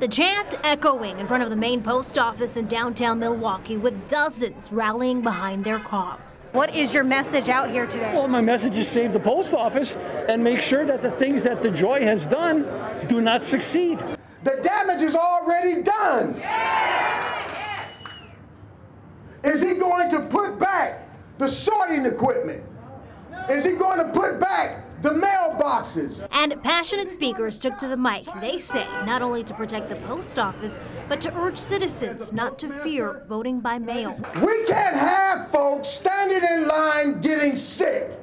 The chant echoing in front of the main post office in downtown Milwaukee with dozens rallying behind their cause. What is your message out here today? Well, my message is save the post office and make sure that the things that DeJoy has done do not succeed. The damage is already done. Is he going to put back the sorting equipment? Is he going to put back the mailboxes? And passionate speakers took to the mic, they say, not only to protect the post office, but to urge citizens not to fear voting by mail. We can't have folks standing in line getting sick.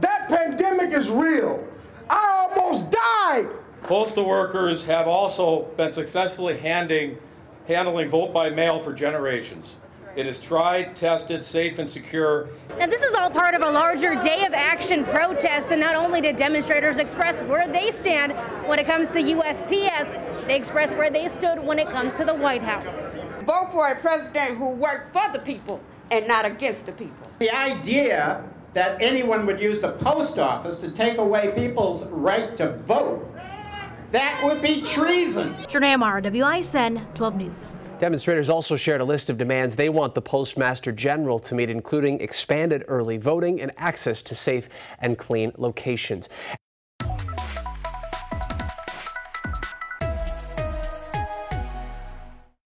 That pandemic is real. I almost died. Postal workers have also been successfully handing, handling vote by mail for generations. It is tried, tested, safe, and secure. Now, this is all part of a larger day of action protest, and not only did demonstrators express where they stand when it comes to USPS, they expressed where they stood when it comes to the White House. Vote for a president who worked for the people and not against the people. The idea that anyone would use the post office to take away people's right to vote, that would be treason. Shernay Amar, WISN 12 News. Demonstrators also shared a list of demands they want the Postmaster General to meet, including expanded early voting and access to safe and clean locations.